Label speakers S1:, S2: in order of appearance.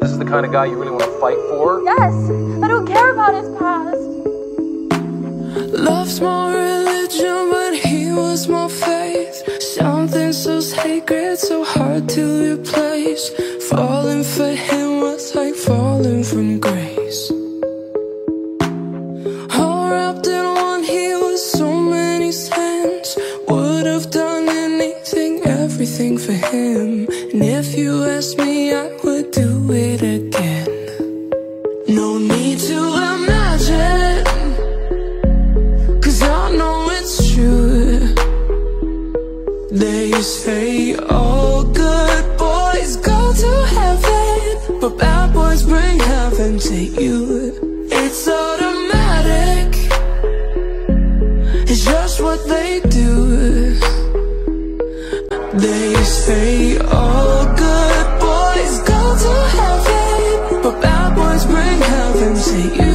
S1: This is the kind of guy you really want to fight for?
S2: Yes, I don't care about his past.
S3: Love's my religion, but he was my faith. Something so sacred, so hard to replace. Falling for him was like falling from grace. All wrapped And if you ask me, I would do it again. No need to imagine. Cause I know it's true They say all good boys go to heaven But bad boys bring heaven to you It's automatic It's just what they do they say all good boys go to heaven But bad boys bring heaven Say